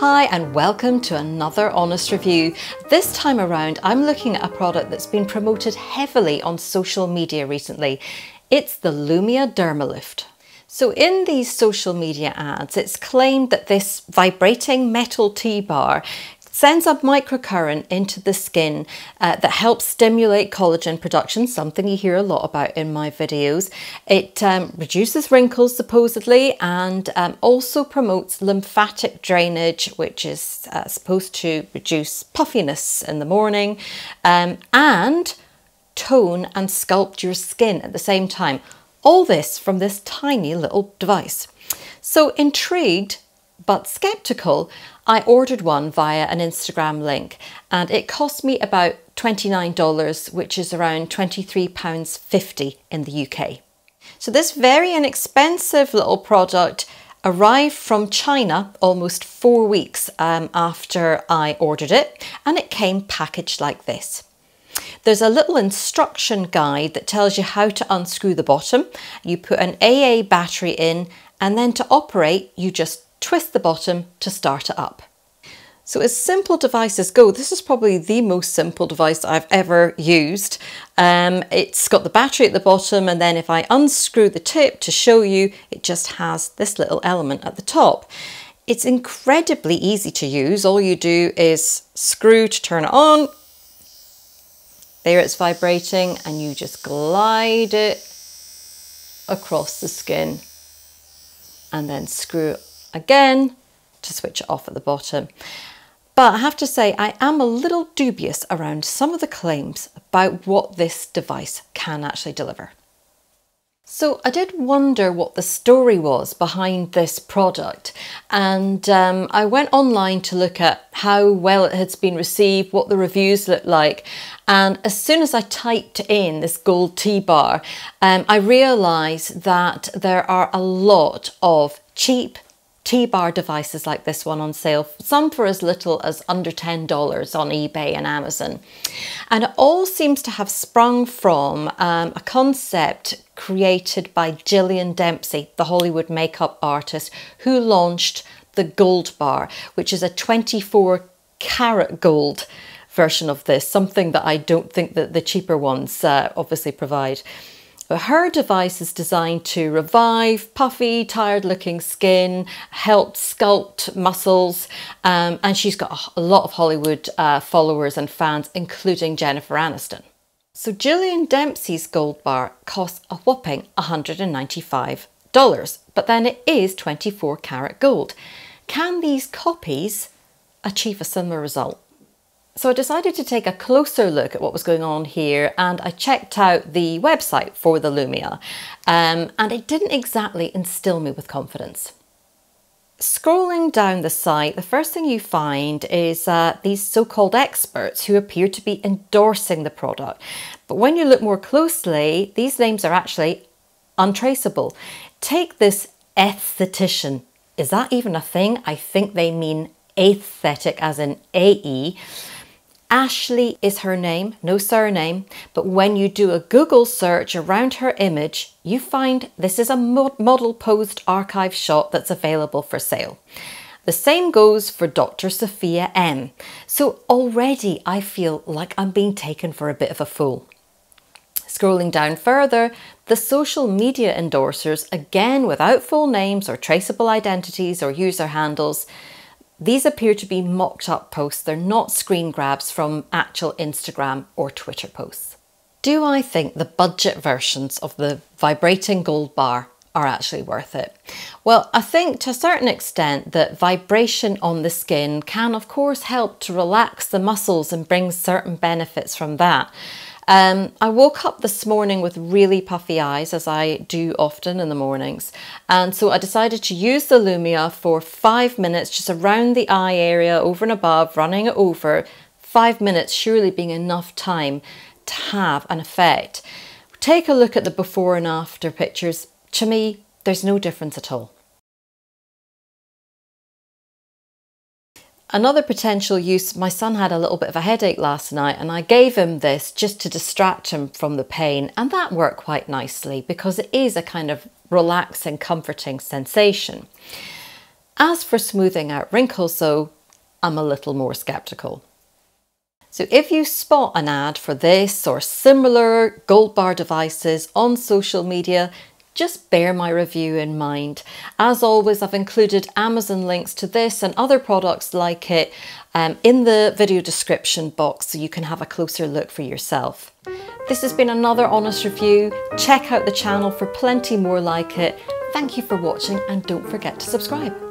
Hi and welcome to another Honest Review. This time around I'm looking at a product that's been promoted heavily on social media recently. It's the Lumia Dermalift. So in these social media ads it's claimed that this vibrating metal T-bar sends a microcurrent into the skin uh, that helps stimulate collagen production, something you hear a lot about in my videos. It um, reduces wrinkles supposedly and um, also promotes lymphatic drainage, which is uh, supposed to reduce puffiness in the morning um, and tone and sculpt your skin at the same time. All this from this tiny little device. So intrigued but skeptical, I ordered one via an Instagram link and it cost me about $29, which is around £23.50 in the UK. So this very inexpensive little product arrived from China almost four weeks um, after I ordered it and it came packaged like this. There's a little instruction guide that tells you how to unscrew the bottom. You put an AA battery in and then to operate you just twist the bottom to start it up. So as simple devices go, this is probably the most simple device I've ever used. Um, it's got the battery at the bottom and then if I unscrew the tip to show you, it just has this little element at the top. It's incredibly easy to use. All you do is screw to turn it on. There it's vibrating and you just glide it across the skin and then screw again to switch it off at the bottom. But I have to say, I am a little dubious around some of the claims about what this device can actually deliver. So I did wonder what the story was behind this product and um, I went online to look at how well it had been received, what the reviews looked like and as soon as I typed in this gold T-bar um, I realised that there are a lot of cheap T-bar devices like this one on sale, some for as little as under $10 on eBay and Amazon. And it all seems to have sprung from um, a concept created by Jillian Dempsey, the Hollywood makeup artist, who launched the Gold Bar, which is a 24 karat gold version of this, something that I don't think that the cheaper ones uh, obviously provide. But her device is designed to revive puffy, tired looking skin, help sculpt muscles, um, and she's got a lot of Hollywood uh, followers and fans, including Jennifer Aniston. So Jillian Dempsey's gold bar costs a whopping $195, but then it is 24 karat gold. Can these copies achieve a similar result? So I decided to take a closer look at what was going on here and I checked out the website for the Lumia um, and it didn't exactly instill me with confidence. Scrolling down the site, the first thing you find is uh, these so-called experts who appear to be endorsing the product. But when you look more closely, these names are actually untraceable. Take this esthetician. Is that even a thing? I think they mean aesthetic as in AE. Ashley is her name, no surname, but when you do a Google search around her image, you find this is a model posed archive shot that's available for sale. The same goes for Dr. Sophia M. So already I feel like I'm being taken for a bit of a fool. Scrolling down further, the social media endorsers, again without full names or traceable identities or user handles, these appear to be mocked up posts, they're not screen grabs from actual Instagram or Twitter posts. Do I think the budget versions of the vibrating gold bar are actually worth it? Well, I think to a certain extent that vibration on the skin can of course help to relax the muscles and bring certain benefits from that. Um, I woke up this morning with really puffy eyes, as I do often in the mornings. And so I decided to use the Lumia for five minutes, just around the eye area, over and above, running it over. Five minutes surely being enough time to have an effect. Take a look at the before and after pictures. To me, there's no difference at all. Another potential use, my son had a little bit of a headache last night and I gave him this just to distract him from the pain and that worked quite nicely because it is a kind of relaxing, comforting sensation. As for smoothing out wrinkles though, I'm a little more skeptical. So if you spot an ad for this or similar gold bar devices on social media, just bear my review in mind. As always, I've included Amazon links to this and other products like it um, in the video description box so you can have a closer look for yourself. This has been another honest review. Check out the channel for plenty more like it. Thank you for watching and don't forget to subscribe.